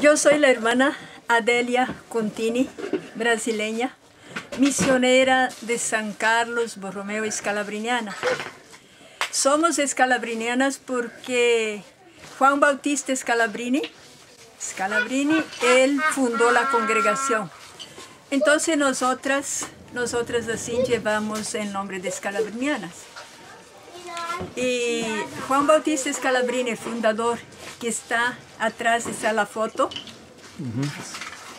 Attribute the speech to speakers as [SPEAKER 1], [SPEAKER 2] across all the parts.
[SPEAKER 1] Yo soy la hermana Adelia Contini, brasileña, misionera de San Carlos Borromeo Escalabriniana. Somos escalabrinianas porque Juan Bautista Scalabrini, Scalabrini, él fundó la congregación. Entonces nosotras, nosotras así llevamos el nombre de escalabrinianas. Y Juan Bautista Scalabrini, el fundador, que está atrás, está la foto.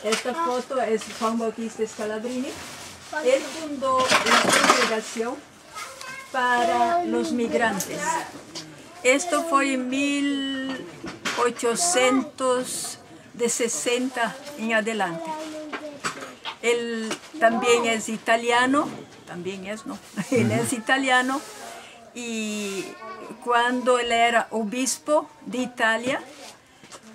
[SPEAKER 1] Esta foto es Juan Bautista Scalabrini. Él fundó la congregación para los migrantes. Esto fue en 1860 en adelante. Él también es italiano, también es, ¿no? Él es italiano y cuando él era obispo de Italia,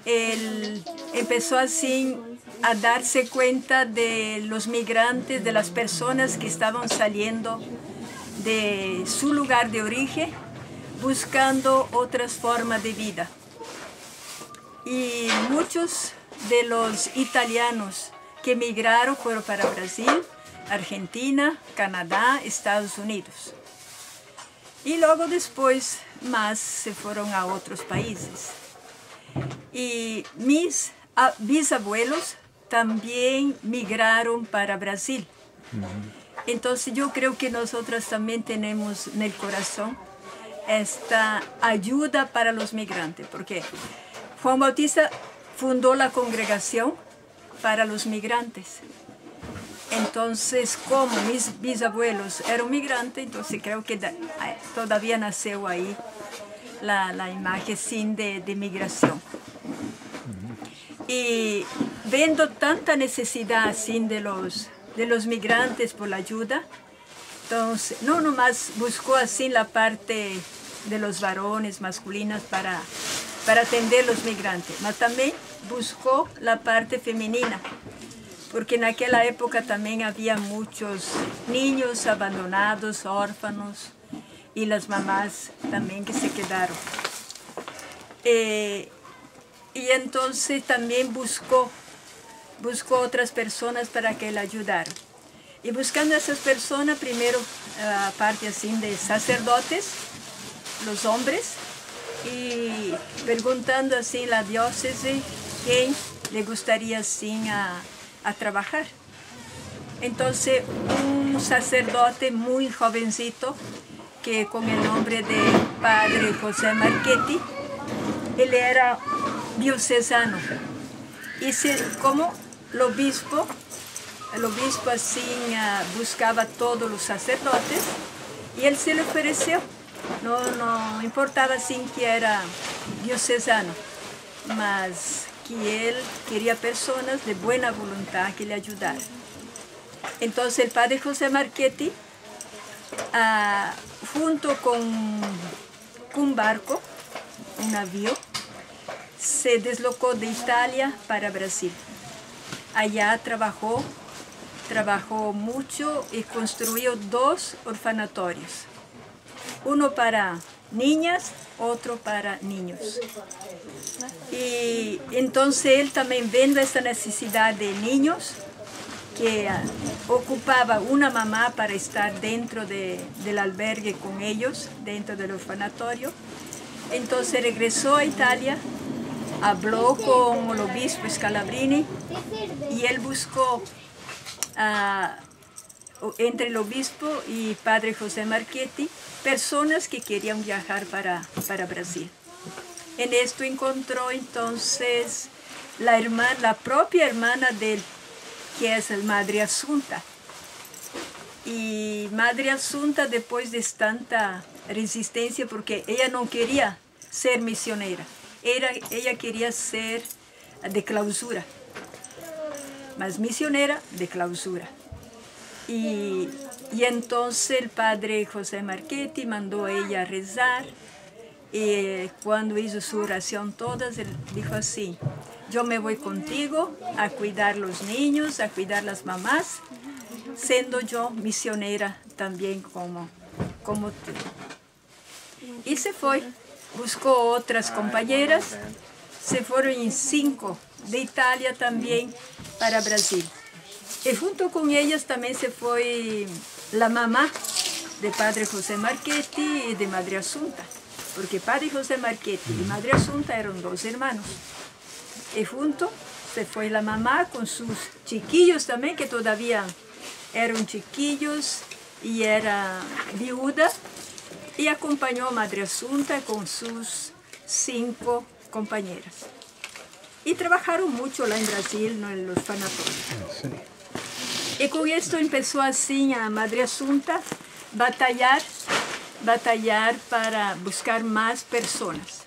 [SPEAKER 1] él empezó así a darse cuenta de los migrantes, de las personas que estaban saliendo de su lugar de origen, buscando otras formas de vida. Y muchos de los italianos que emigraron fueron para Brasil, Argentina, Canadá, Estados Unidos. Y luego después más se fueron a otros países. Y mis bisabuelos también migraron para Brasil. Entonces yo creo que nosotras también tenemos en el corazón esta ayuda para los migrantes, porque Juan Bautista fundó la congregación para los migrantes. Entonces, como mis bisabuelos eran migrantes, entonces creo que todavía nació ahí la, la imagen sin de, de, migración. Y viendo tanta necesidad sin de los, de los migrantes por la ayuda, entonces no nomás buscó así la parte de los varones masculinas para, para atender los migrantes, pero también buscó la parte femenina porque en aquella época también había muchos niños abandonados, órfanos, y las mamás también que se quedaron. Eh, y entonces también buscó, buscó otras personas para que le ayudaran. Y buscando a esas personas, primero, aparte así de sacerdotes, los hombres, y preguntando así la diócesis quién le gustaría así a a trabajar. Entonces, un sacerdote muy jovencito, que con el nombre de Padre José Marchetti, él era diocesano. Y como el obispo, el obispo así ah, buscaba a todos los sacerdotes, y él se le ofreció. No, no importaba sin era diocesano, mas que él quería personas de buena voluntad que le ayudaran. Entonces el padre José Marchetti, ah, junto con un barco, un navío, se deslocó de Italia para Brasil. Allá trabajó, trabajó mucho y construyó dos orfanatorios. Uno para niñas, otro para niños. Y entonces él también viendo esta necesidad de niños, que ah, ocupaba una mamá para estar dentro del albergue con ellos, dentro del orfanatorio. Entonces regresó a Italia, habló con el obispo Scalabrini y él buscó ah, entre el obispo y padre José Marchetti personas que querían viajar para, para Brasil. En esto encontró entonces la, hermana, la propia hermana de él, que es el Madre Asunta. Y Madre Asunta, después de tanta resistencia, porque ella no quería ser misionera, era, ella quería ser de clausura, más misionera de clausura. Y, y entonces el padre José Marchetti mandó a ella a rezar, y cuando hizo su oración todas, él dijo así, yo me voy contigo a cuidar los niños, a cuidar las mamás, siendo yo misionera también como, como tú. Y se fue, buscó otras compañeras, se fueron en cinco, de Italia también para Brasil. Y junto con ellas también se fue la mamá de padre José Marchetti y de madre Asunta, porque padre José Marchetti y madre Asunta eran dos hermanos. Y junto se fue la mamá con sus chiquillos también, que todavía eran chiquillos y era viuda, y acompañó a madre Asunta con sus cinco compañeras. Y trabajaron mucho lá en Brasil, ¿no? en los sanatorios. Y con esto empezó así a Madre Asunta batallar, batallar para buscar más personas.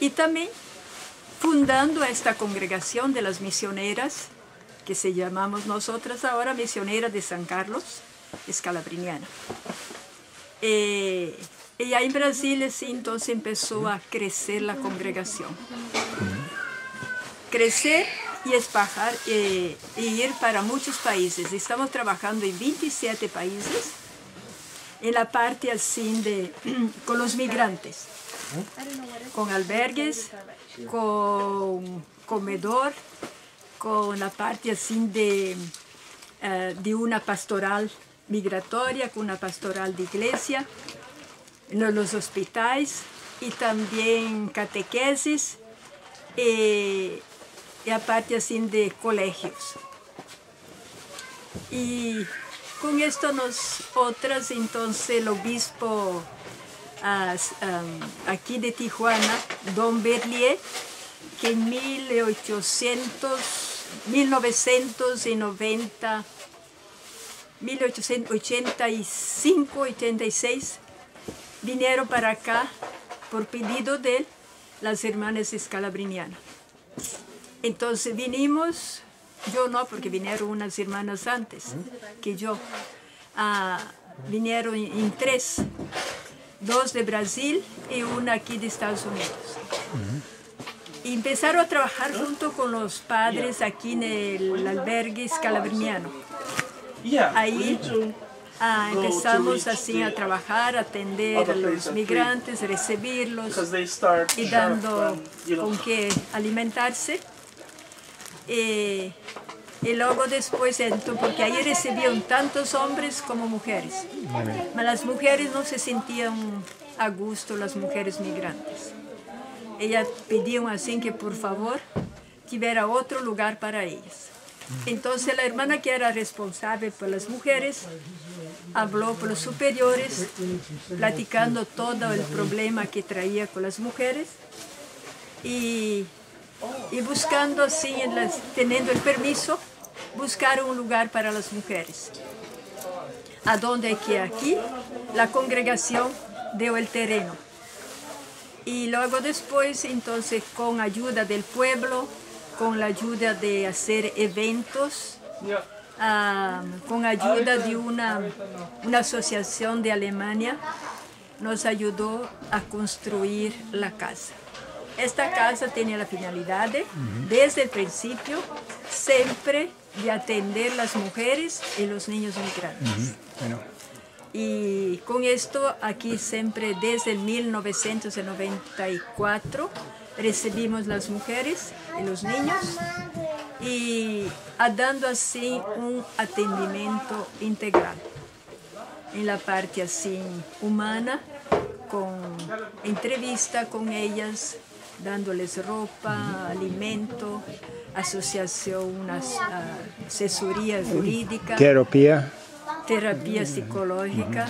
[SPEAKER 1] Y también fundando esta congregación de las misioneras, que se llamamos nosotras ahora Misioneras de San Carlos, escalabriniana. Eh, y ahí en Brasil sí, entonces empezó a crecer la congregación. Crecer y espajar eh, e ir para muchos países. Estamos trabajando en 27 países en la parte así de, con los migrantes, con albergues, con comedor, con la parte así de, eh, de una pastoral migratoria, con una pastoral de iglesia, en los hospitales y también catequesis y, y aparte así de colegios. Y con esto nosotras, entonces el obispo aquí de Tijuana, Don Berlier, que en 1800, 1990, 1885, 86, vinieron para acá por pedido de las hermanas escalabrinianas. Entonces vinimos yo no, porque vinieron unas hermanas antes que yo. Ah, vinieron en, tres, dos de Brasil y una aquí de Estados Unidos. Y empezaron a trabajar junto con los padres aquí en el albergue scalabriniano. Ahí ah, empezamos así a trabajar, a atender a los migrantes, recibirlos y dando con qué alimentarse. Eh, y luego después porque ahí recibían tantos hombres como mujeres. Pero las mujeres no se sentían a gusto, las mujeres migrantes. Ellas pedían así que por favor tuviera otro lugar para ellas. Entonces la hermana que era responsable por las mujeres habló con los superiores, platicando todo el problema que traía con las mujeres y y buscando así, teniendo el permiso, buscar un lugar para las mujeres. A donde que aquí la congregación dio el terreno. Y luego después, entonces, con ayuda del pueblo, con la ayuda de hacer eventos, ah, con ayuda de una, una asociación de Alemania, nos ayudó a construir la casa. Esta casa tiene la finalidad, desde el principio, siempre de atender las mujeres y los niños migrantes. Y con esto, aquí siempre desde el 1994, recibimos las mujeres y los niños y dando así un atendimiento integral en la parte así humana, con entrevista con ellas, dándoles ropa, alimento, asociación, asesoría jurídica.
[SPEAKER 2] Terapia.
[SPEAKER 1] Terapia psicológica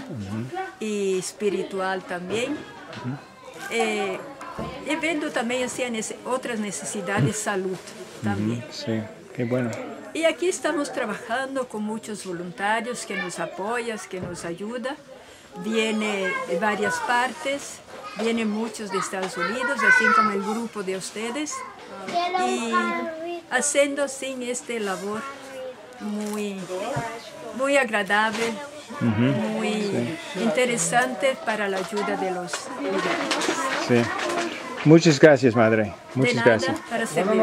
[SPEAKER 1] y espiritual también. Eh, y viendo también así, otras necesidades de salud también.
[SPEAKER 2] Sí, qué bueno.
[SPEAKER 1] Y aquí estamos trabajando con muchos voluntarios que nos apoyan, que nos ayudan. Viene de varias partes Vienen muchos de Estados Unidos, así como el grupo de ustedes, y haciendo así este labor muy, muy agradable, muy interesante para la ayuda de los migrantes.
[SPEAKER 2] Sí. Muchas gracias, madre. Muchas
[SPEAKER 1] de nada,
[SPEAKER 2] gracias.
[SPEAKER 1] Para servir.